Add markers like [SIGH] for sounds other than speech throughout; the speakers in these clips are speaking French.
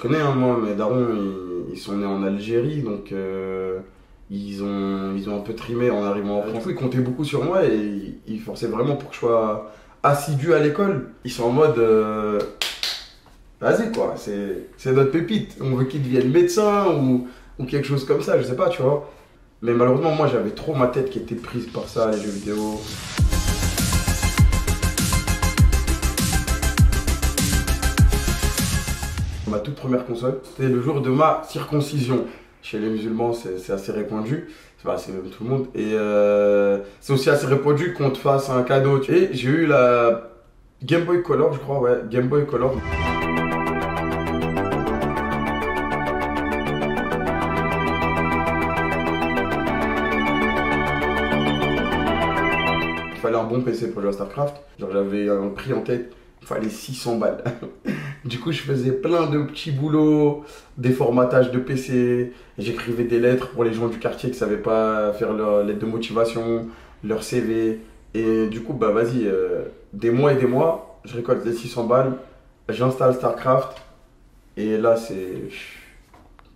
tu connais, hein, moi, mes darons, ils, ils sont nés en Algérie, donc euh, ils, ont, ils ont un peu trimé en arrivant en France. Du coup, ils comptaient beaucoup sur moi et ils, ils forçaient vraiment pour que je sois assidu à l'école. Ils sont en mode. euh, Vas-y, quoi, c'est notre pépite. On veut qu'il devienne médecin ou, ou quelque chose comme ça, je sais pas, tu vois. Mais malheureusement, moi, j'avais trop ma tête qui était prise par ça, les jeux vidéo. Ma toute première console, c'était le jour de ma circoncision. Chez les musulmans, c'est assez répandu. C'est pas c'est même tout le monde. Et euh, c'est aussi assez répandu qu'on te fasse un cadeau. Et j'ai eu la Game Boy Color, je crois, ouais, Game Boy Color. Il fallait un bon PC pour jouer à StarCraft. Genre j'avais un prix en tête, il fallait 600 balles. [LAUGHS] du coup je faisais plein de petits boulots, des formatages de PC, j'écrivais des lettres pour les gens du quartier qui savaient pas faire leur lettre de motivation, leur CV. Et du coup bah vas-y, euh, des mois et des mois, je récolte les 600 balles, j'installe StarCraft. Et là c'est...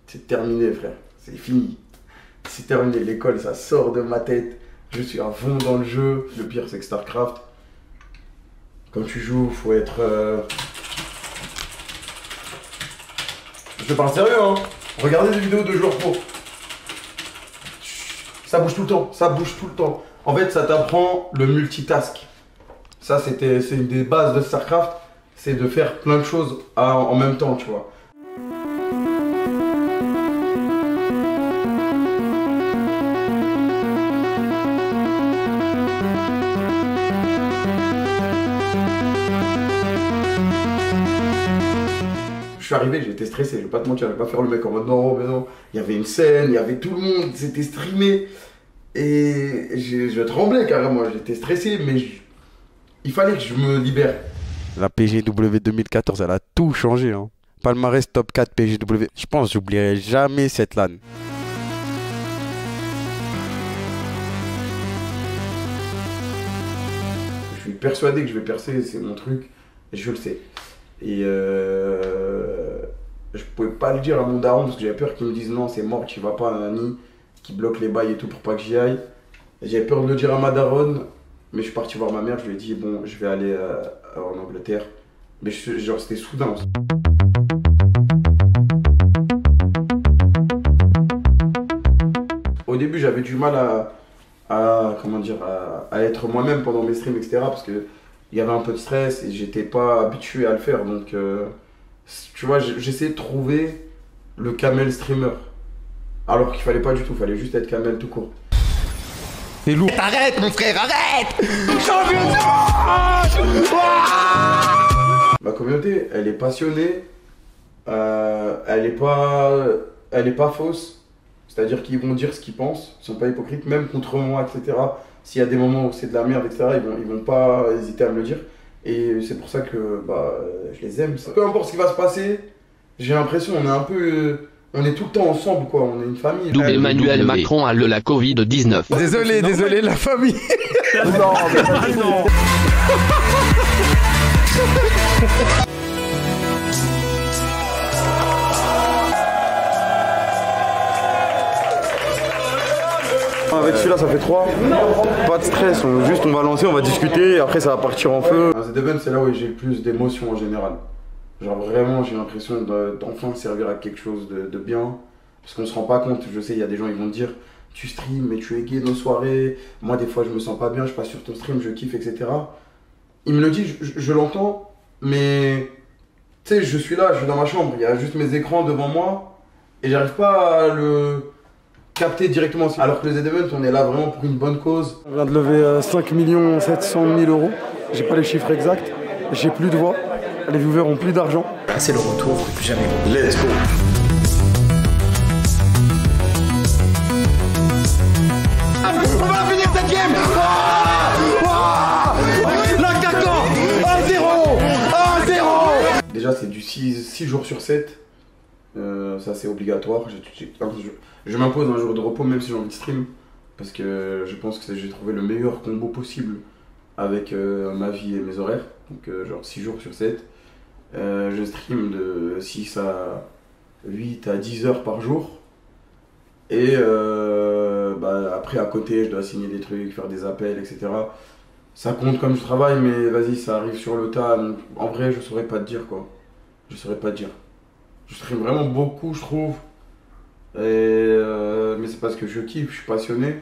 C'est terminé frère, c'est fini. C'est terminé, l'école ça sort de ma tête. Je suis à fond dans le jeu. Le pire, c'est que StarCraft, quand tu joues, faut être. euh, Je te parle sérieux, hein. Regardez des vidéos de joueurs pro. Ça bouge tout le temps, ça bouge tout le temps. En fait, ça t'apprend le multitask. Ça, c'était, c'est une des bases de StarCraft, c'est de faire plein de choses en même temps, tu vois. Suis arrivé, j'étais stressé, je vais pas te mentir, je vais pas faire le mec en mode non, mais non. Il y avait une scène, il y avait tout le monde, c'était streamé. Et je, je tremblais carrément, j'étais stressé, mais je- il fallait que je me libère. La PGW 2014, elle a tout changé. Hein. Palmarès top 4 PGW. Je pense j'oublierai jamais cette LAN. Je suis persuadé que je vais percer, c'est mon truc, je le sais. Et euh, je pouvais pas le dire à mon daron parce que j'avais peur qu'il me dise non, c'est mort, tu vas pas, Nani, qui bloque les bails et tout pour pas que j'y aille. J'avais peur de le dire à ma daronne, mais je suis parti voir ma mère, je lui ai dit bon, je vais aller euh, en Angleterre. Mais genre, c'était soudain. Au début, j'avais du mal à, comment dire, à être moi-même pendant mes streams, etc. Parce que il y avait un peu de stress et j'étais pas habitué à le faire. Donc, euh, tu vois, j'essayais de trouver le camel streamer. Alors qu'il fallait pas du tout, il fallait juste être camel tout court. C'est lourd. Arrête mon frère, arrête Ma communauté, elle est passionnée, euh, elle est pas, elle est pas fausse. C'est-à-dire qu'ils vont dire ce qu'ils pensent, ils sont pas hypocrites, même contre moi, etc. S'il y a des moments où c'est de la merde, etc., ils vont, ils vont pas hésiter à me le dire. Et c'est pour ça que bah, je les aime. Peu importe ce qui va se passer, j'ai l'impression on est un peu, euh, on est tout le temps ensemble, quoi. On est une famille. Double Euh, Emmanuel Macron a le la Covid-19. Désolé, désolé, la famille. [LAUGHS] Non, mais pas [LAUGHS] Avec celui-là, ça fait 3. Pas de stress, juste on va lancer, on va discuter, et après ça va partir en feu. The Event, c'est là où j'ai plus d'émotions en général. Genre vraiment, j'ai l'impression de- d'enfin servir à quelque chose de, bien. Parce qu'on se rend pas compte, je sais, il y a des gens ils vont dire tu streams, mais tu es gay nos soirées. Moi, des fois, je me sens pas bien, je passe sur ton stream, je kiffe, etc. Il me le dit, je- je l'entends, mais tu sais, je suis là, je suis dans ma chambre, il y a juste mes écrans devant moi, et j'arrive pas à le capter directement. Alors que les Event, on est là vraiment pour une bonne cause. On vient de lever euh, 5 700 000 euros. J'ai pas les chiffres exacts. J'ai plus de voix. Les viewers ont plus d'argent. C'est le retour, plus jamais. Let's go! On va finir cette game 1-0 1-0 Déjà, c'est du 6, jours sur 7. Euh, ça, c'est obligatoire. Je m'impose un jour de repos, même si j'ai envie de stream. Parce que je pense que j'ai trouvé le meilleur combo possible avec euh, ma vie et mes horaires. Donc, euh, genre 6 jours sur 7. Euh, je stream de 6 à 8 à 10 heures par jour. Et bah, après, à côté, je dois signer des trucs, faire des appels, etc. Ça compte comme je travaille, mais vas-y, ça arrive sur le tas. en vrai, je saurais pas te dire quoi. Je saurais pas te dire. Je stream vraiment beaucoup, je trouve. Et, euh, mais c'est parce que je kiffe, je suis passionné.